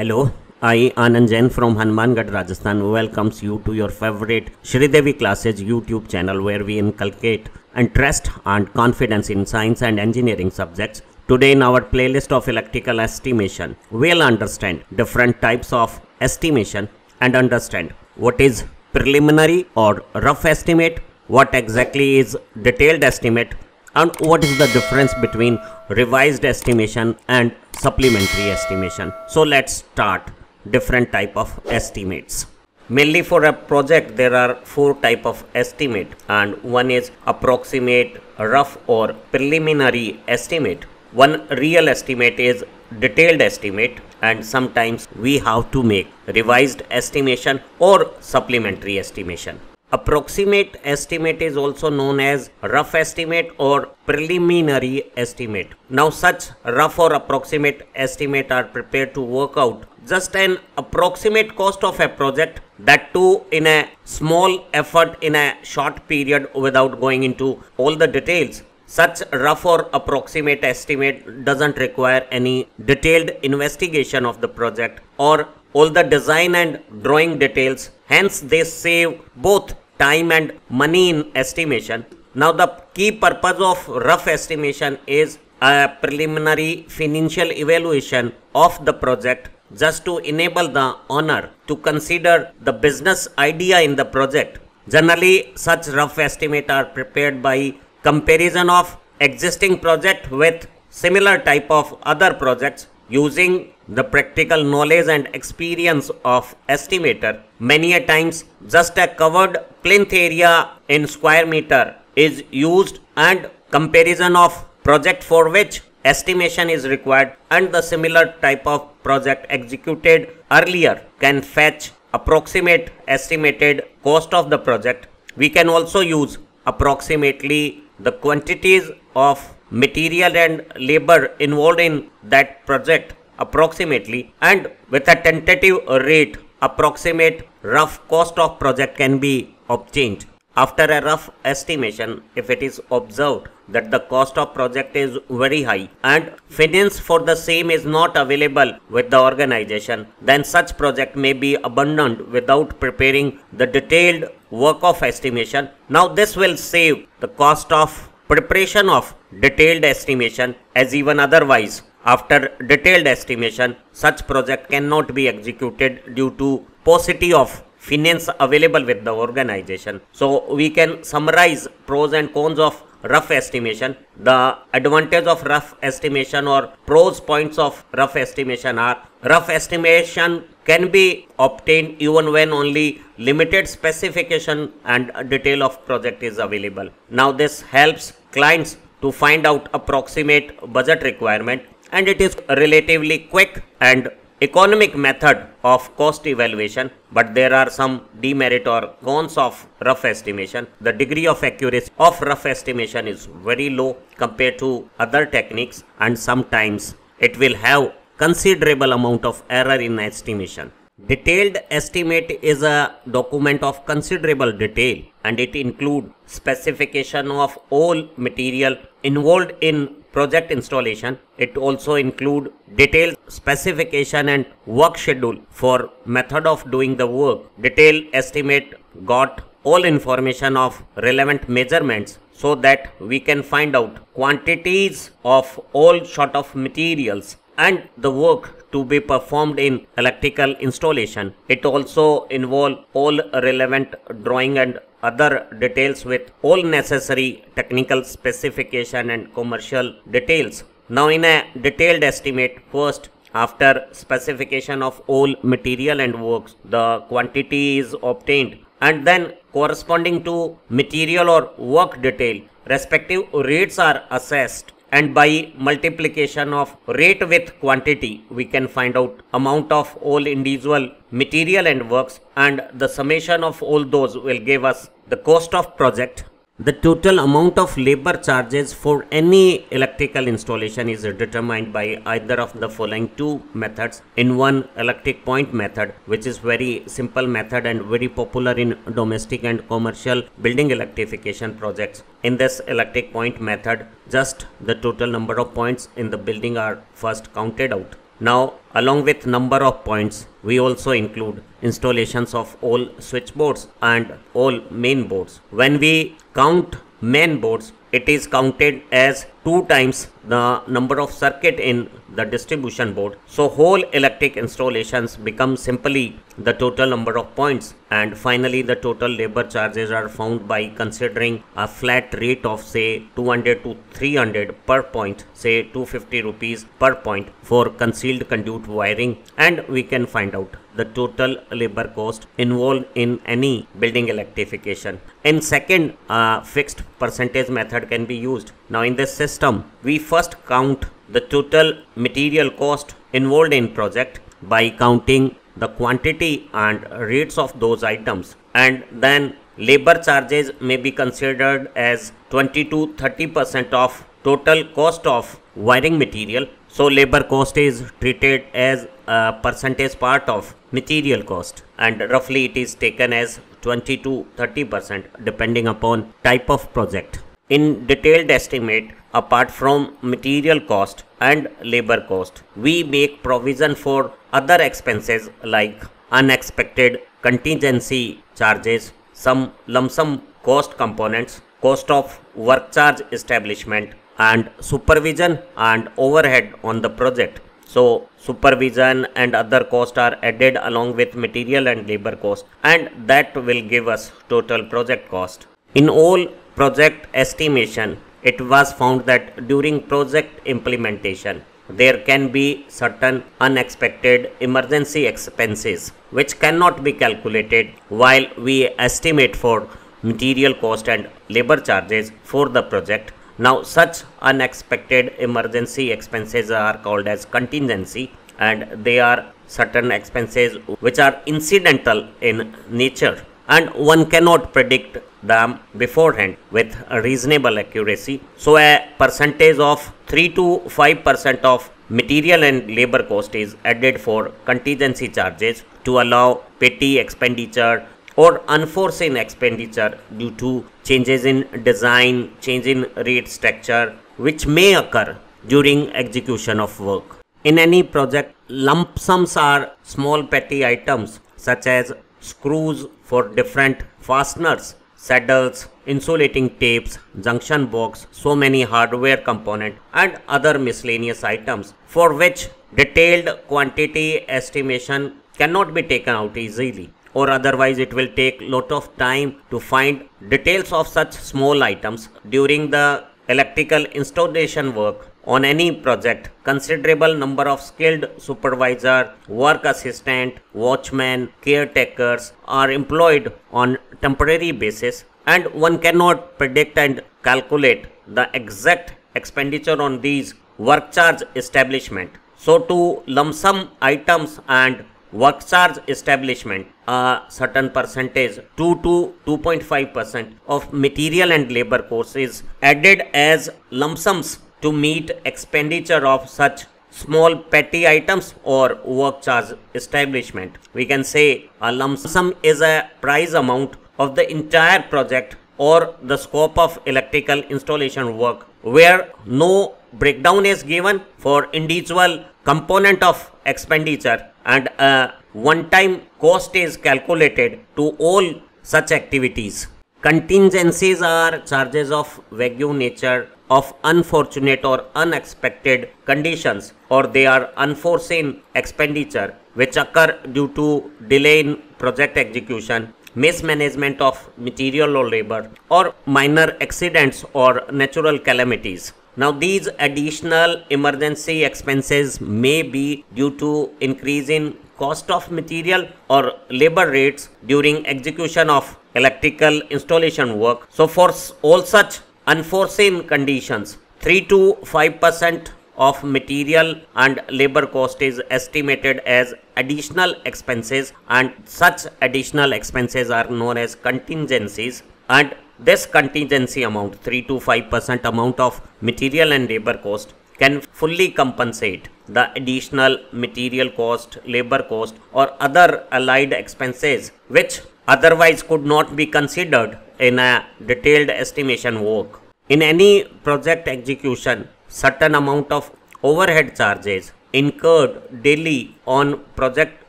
Hello, I Anand Jain from Hanumangarh, Rajasthan welcomes you to your favorite ShreeDevi Classes YouTube channel where we inculcate interest and confidence in science and engineering subjects. Today in our playlist of electrical estimation, we'll understand different types of estimation and understand what is preliminary or rough estimate, what exactly is detailed estimate and what is the difference between revised estimation and supplementary estimation? So let's start. Different type of estimates. Mainly for a project there are four type of estimate. And one is approximate rough or preliminary estimate. One real estimate is detailed estimate. And sometimes we have to make revised estimation or supplementary estimation Approximate estimate is also known as rough estimate or preliminary estimate. Now such rough or approximate estimate are prepared to work out just an approximate cost of a project that too in a small effort in a short period without going into all the details. Such rough or approximate estimate doesn't require any detailed investigation of the project or all the design and drawing details. Hence, they save both time and money in estimation. Now, the key purpose of rough estimation is a preliminary financial evaluation of the project just to enable the owner to consider the business idea in the project. Generally, such rough estimate are prepared by comparison of existing project with similar type of other projects using the practical knowledge and experience of estimator. Many a times just a covered plinth area in square meter is used and comparison of project for which estimation is required and the similar type of project executed earlier can fetch approximate estimated cost of the project. We can also use approximately the quantities of material and labor involved in that project approximately and with a tentative rate approximate rough cost of project can be obtained. After a rough estimation if it is observed that the cost of project is very high and finance for the same is not available with the organization then such project may be abandoned without preparing the detailed work of estimation. Now this will save the cost of preparation of detailed estimation as even otherwise. After detailed estimation such project cannot be executed due to paucity of finance available with the organization. So we can summarize pros and cons of rough estimation. The advantage of rough estimation or pros points of rough estimation are rough estimation can be obtained even when only limited specification and detail of project is available. Now this helps clients to find out approximate budget requirement and it is relatively quick and economic method of cost evaluation but there are some demerit or cons of rough estimation. The degree of accuracy of rough estimation is very low compared to other techniques and sometimes it will have considerable amount of error in estimation. Detailed estimate is a document of considerable detail and it include specification of all material involved in project installation. It also include detailed specification and work schedule for method of doing the work. Detailed estimate got all information of relevant measurements so that we can find out quantities of all sort of materials and the work to be performed in electrical installation. It also involve all relevant drawing and other details with all necessary technical specification and commercial details. Now in a detailed estimate, first after specification of all material and works, the quantity is obtained and then corresponding to material or work detail, respective rates are assessed and by multiplication of rate with quantity we can find out amount of all individual material and works. And the summation of all those will give us the cost of project the total amount of labor charges for any electrical installation is determined by either of the following two methods. In one electric point method, which is very simple method and very popular in domestic and commercial building electrification projects. In this electric point method, just the total number of points in the building are first counted out Now, along with number of points, we also include installations of all switchboards and all main boards. When we count main boards, it is counted as 2 times the number of circuit in the distribution board. So whole electric installations become simply the total number of points and finally the total labor charges are found by considering a flat rate of say 200 to 300 per point say 250 rupees per point for concealed conduit wiring and we can find out the total labor cost involved in any building electrification. In second, uh, fixed percentage method can be used. Now in this system, we first count the total material cost involved in project by counting the quantity and rates of those items and then labor charges may be considered as 20 to 30 percent of total cost of wiring material so labor cost is treated as a percentage part of material cost and roughly it is taken as 20 to 30 percent depending upon type of project. In detailed estimate, apart from material cost and labor cost, we make provision for other expenses like unexpected contingency charges, some lump sum cost components, cost of work charge establishment, and supervision and overhead on the project. So supervision and other costs are added along with material and labor cost and that will give us total project cost. In all project estimation, it was found that during project implementation, there can be certain unexpected emergency expenses which cannot be calculated while we estimate for material cost and labor charges for the project. Now, such unexpected emergency expenses are called as contingency and they are certain expenses which are incidental in nature and one cannot predict them beforehand with reasonable accuracy. So, a percentage of 3 to 5 percent of material and labor cost is added for contingency charges to allow petty expenditure or unforeseen expenditure due to changes in design, change in rate structure, which may occur during execution of work. In any project, lump sums are small petty items such as screws for different fasteners, saddles, insulating tapes, junction box, so many hardware component and other miscellaneous items for which detailed quantity estimation cannot be taken out easily or otherwise it will take lot of time to find details of such small items during the electrical installation work on any project considerable number of skilled supervisor work assistant watchmen caretakers are employed on temporary basis and one cannot predict and calculate the exact expenditure on these work charge establishment. So to lump sum items and work charge establishment a certain percentage 2 to 2.5 percent of material and labor cost is added as lump sums to meet expenditure of such small petty items or work charge establishment we can say a lump sum is a price amount of the entire project or the scope of electrical installation work where no breakdown is given for individual component of expenditure and a one-time cost is calculated to all such activities. Contingencies are charges of vague nature of unfortunate or unexpected conditions or they are unforeseen expenditure which occur due to delay in project execution mismanagement of material or labor or minor accidents or natural calamities now these additional emergency expenses may be due to increase in cost of material or labor rates during execution of electrical installation work. So for all such unforeseen conditions, 3 to 5 percent of material and labor cost is estimated as additional expenses and such additional expenses are known as contingencies and this contingency amount 3 to 5 percent amount of material and labor cost can fully compensate the additional material cost, labor cost or other allied expenses which otherwise could not be considered in a detailed estimation work. In any project execution, certain amount of overhead charges incurred daily on project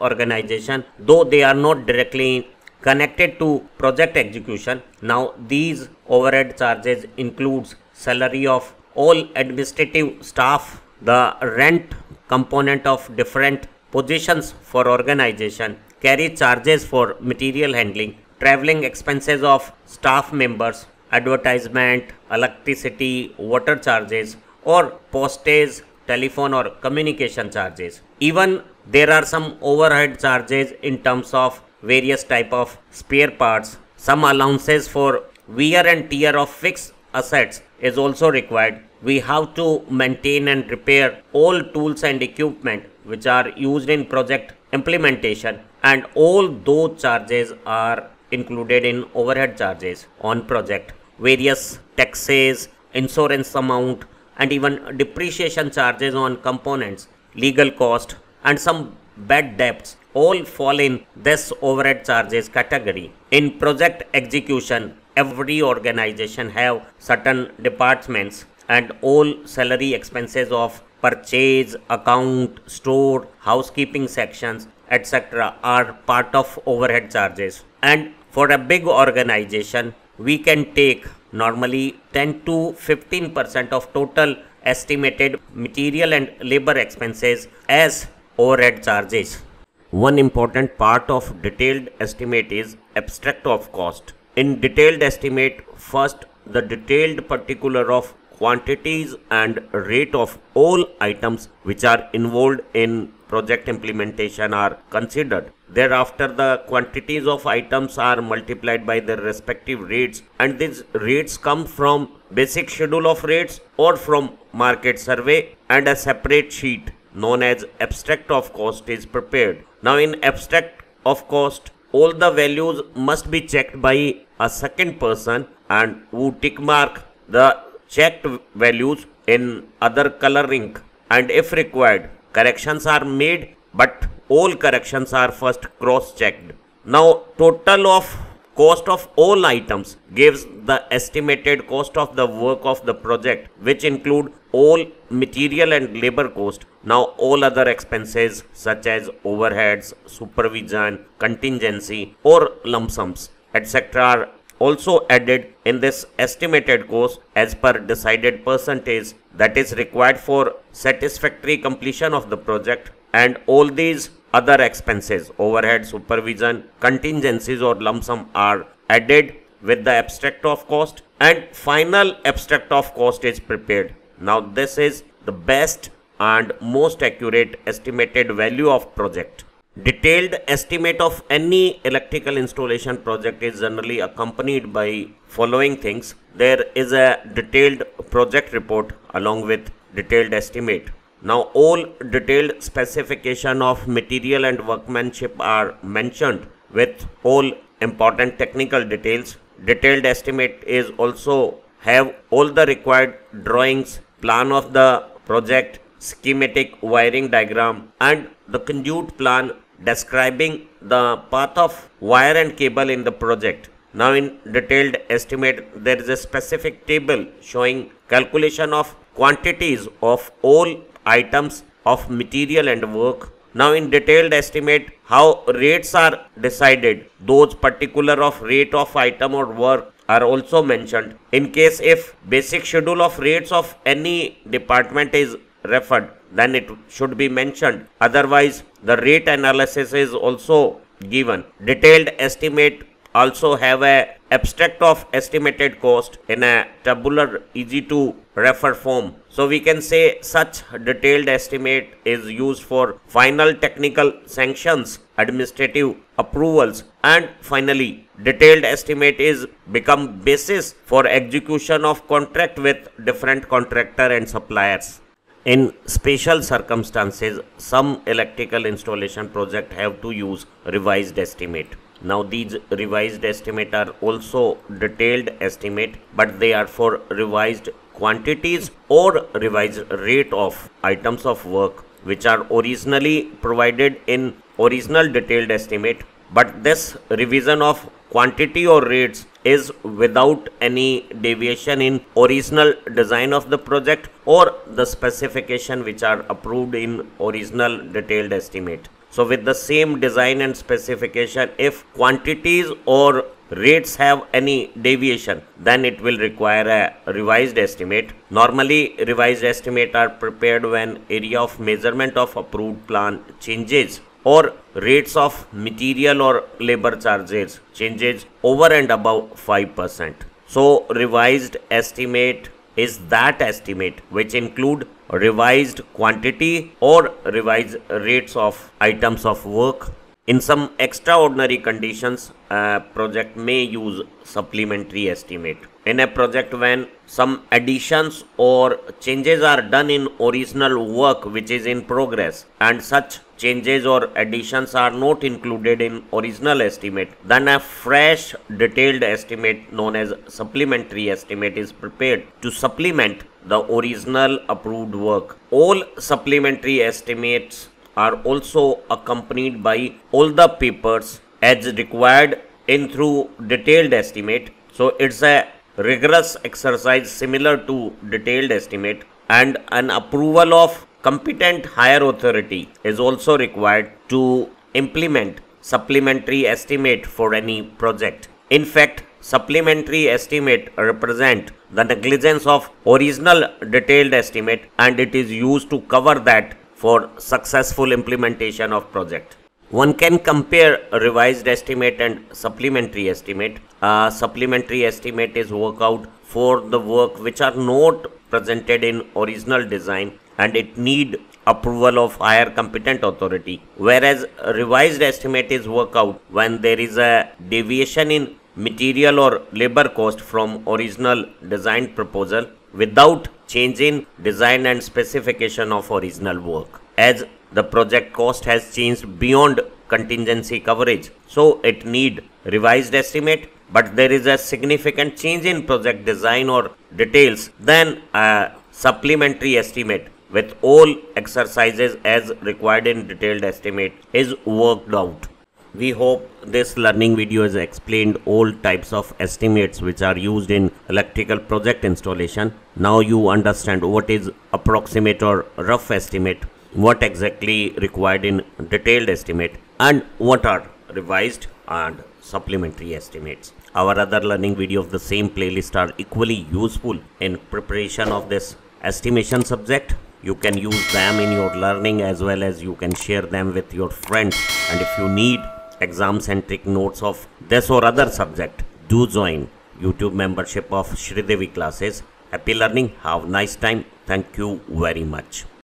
organization though they are not directly connected to project execution now these overhead charges includes salary of all administrative staff the rent component of different positions for organization carry charges for material handling traveling expenses of staff members advertisement electricity water charges or postage telephone or communication charges. Even there are some overhead charges in terms of various type of spare parts. Some allowances for wear and tear of fixed assets is also required. We have to maintain and repair all tools and equipment which are used in project implementation and all those charges are included in overhead charges on project various taxes insurance amount and even depreciation charges on components legal cost and some bad debts. All fall in this overhead charges category. In project execution every organization have certain departments and all salary expenses of purchase account store housekeeping sections etc are part of overhead charges and for a big organization we can take normally 10 to 15 percent of total estimated material and labor expenses as overhead charges one important part of detailed estimate is abstract of cost in detailed estimate first the detailed particular of quantities and rate of all items which are involved in project implementation are considered. Thereafter, the quantities of items are multiplied by their respective rates, and these rates come from basic schedule of rates or from market survey, and a separate sheet known as abstract of cost is prepared. Now, in abstract of cost, all the values must be checked by a second person and who tick mark the checked values in other color ink and if required corrections are made but all corrections are first cross checked now total of cost of all items gives the estimated cost of the work of the project which include all material and labor cost. Now all other expenses such as overheads supervision contingency or lump sums etc are also added in this estimated cost as per decided percentage that is required for satisfactory completion of the project. And all these other expenses overhead supervision contingencies or lump sum are added with the abstract of cost and final abstract of cost is prepared now this is the best and most accurate estimated value of project Detailed estimate of any electrical installation project is generally accompanied by following things. There is a detailed project report along with detailed estimate. Now all detailed specification of material and workmanship are mentioned with all important technical details. Detailed estimate is also have all the required drawings, plan of the project, schematic wiring diagram and the conduit plan describing the path of wire and cable in the project. Now in detailed estimate there is a specific table showing calculation of quantities of all items of material and work. Now in detailed estimate how rates are decided those particular of rate of item or work are also mentioned. In case if basic schedule of rates of any department is referred then it should be mentioned otherwise the rate analysis is also given detailed estimate also have a abstract of estimated cost in a tabular easy to refer form so we can say such detailed estimate is used for final technical sanctions administrative approvals and finally detailed estimate is become basis for execution of contract with different contractor and suppliers in special circumstances, some electrical installation project have to use revised estimate. Now these revised estimate are also detailed estimate but they are for revised quantities or revised rate of items of work which are originally provided in original detailed estimate. But this revision of quantity or rates is without any deviation in original design of the project or the specification which are approved in original detailed estimate so with the same design and specification if quantities or rates have any deviation then it will require a revised estimate. Normally revised estimate are prepared when area of measurement of approved plan changes or rates of material or labor charges changes over and above 5% so revised estimate is that estimate which include revised quantity or revised rates of items of work in some extraordinary conditions, a project may use supplementary estimate. In a project when some additions or changes are done in original work which is in progress and such changes or additions are not included in original estimate, then a fresh detailed estimate known as supplementary estimate is prepared to supplement the original approved work. All supplementary estimates are also accompanied by all the papers as required in through detailed estimate. So it's a rigorous exercise similar to detailed estimate and an approval of competent higher authority is also required to implement supplementary estimate for any project. In fact, supplementary estimate represent the negligence of original detailed estimate and it is used to cover that for successful implementation of project. One can compare revised estimate and supplementary estimate. A supplementary estimate is work out for the work which are not presented in original design and it need approval of higher competent authority whereas revised estimate is work out when there is a deviation in material or labor cost from original design proposal without change in design and specification of original work as the project cost has changed beyond contingency coverage. So it need revised estimate but there is a significant change in project design or details then a supplementary estimate with all exercises as required in detailed estimate is worked out. We hope this learning video has explained all types of estimates which are used in electrical project installation. Now you understand what is approximate or rough estimate, what exactly required in detailed estimate and what are revised and supplementary estimates. Our other learning video of the same playlist are equally useful in preparation of this estimation subject you can use them in your learning as well as you can share them with your friends and if you need exam centric notes of this or other subject, do join YouTube membership of ShreeDevi classes. Happy learning. Have nice time. Thank you very much.